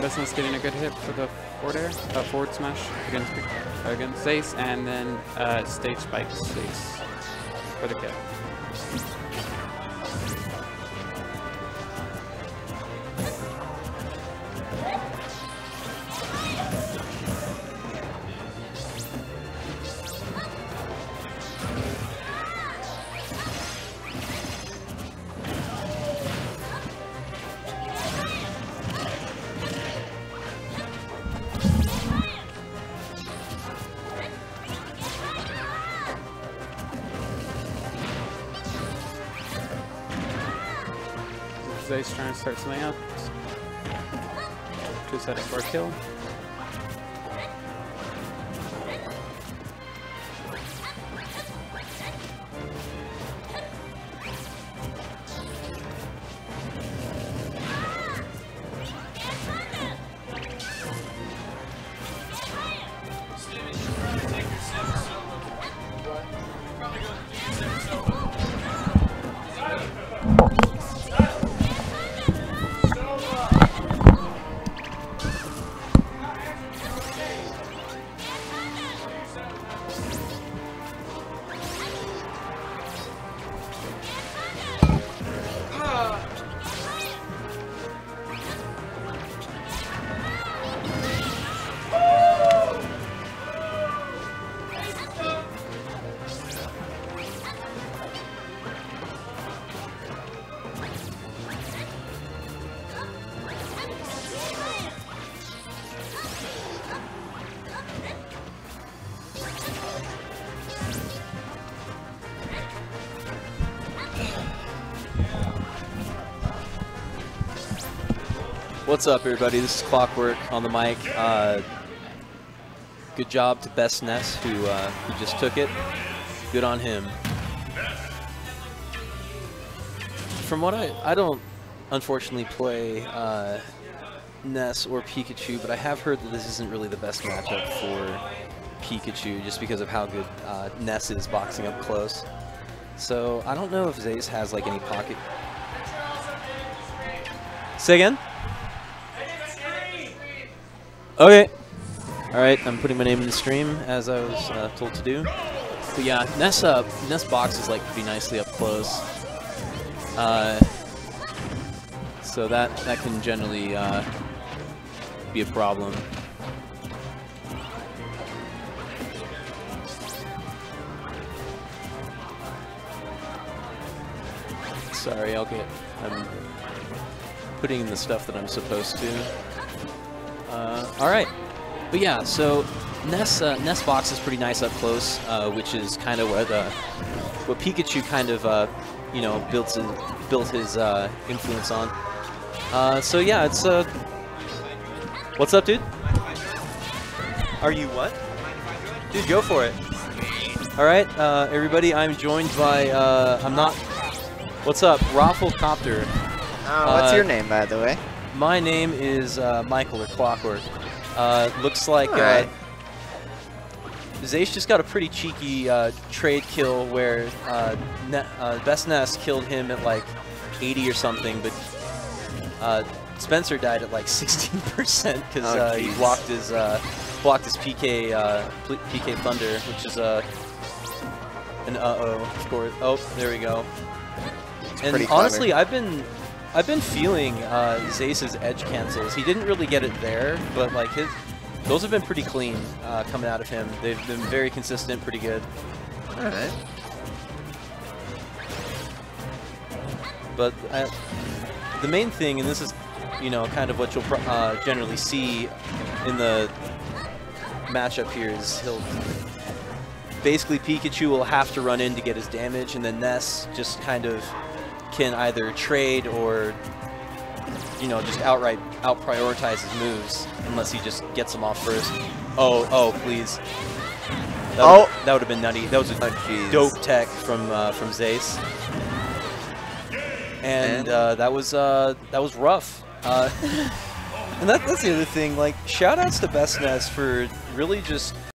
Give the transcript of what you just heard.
Nesson's getting a good hit for the forward air, uh, forward smash against against Zace, and then uh, stage spikes Zace for the kill. Zace trying to start something up. Just for a kill. What's up, everybody? This is Clockwork on the mic. Uh, good job to Best Ness, who, uh, who just took it. Good on him. From what I, I don't unfortunately play uh, Ness or Pikachu, but I have heard that this isn't really the best matchup for Pikachu, just because of how good uh, Ness is boxing up close. So I don't know if Zace has like any pocket. Say again. Okay. All right, I'm putting my name in the stream as I was uh, told to do. But yeah, Ness uh, Ness box is like pretty nicely up close. Uh, so that that can generally uh, be a problem. Sorry, I'll get. I'm putting in the stuff that I'm supposed to. Uh, all right, but yeah, so Ness uh, Ness box is pretty nice up close, uh, which is kind of where the what Pikachu kind of uh, you know built his, built his uh, influence on. Uh, so yeah, it's uh, what's up, dude? Are you what? Dude, go for it. All right, uh, everybody, I'm joined by uh, I'm not. What's up, Raffle Copter? Oh, what's your name, by the way? My name is uh, Michael or Clockwork. Uh, looks like uh, Zace just got a pretty cheeky uh, trade kill where uh, ne uh, Best Ness killed him at like 80 or something, but uh, Spencer died at like 16% because Oh, uh, he blocked his uh, blocked his PK uh, PK Thunder, which is uh, an uh oh, of course. Oh, there we go. and pretty clever. honestly, I've been I've been feeling uh, Zace's edge cancels. He didn't really get it there, but like his those have been pretty clean uh, coming out of him. They've been very consistent, pretty good. Alright. But uh, the main thing, and this is, you know, kind of what you'll uh, generally see in the matchup here, is he'll basically Pikachu will have to run in to get his damage, and then Ness just kind of can either trade or, you know, just outright out prioritize his moves unless he just gets them off first. Oh, oh, please. That Oh. would, that would have been nutty. That was a Oh, dope tech from uh, from Zace. And And? uh, that was uh, that was rough. Uh, and that, that's the other thing. Like, shout outs to Best Ness for really just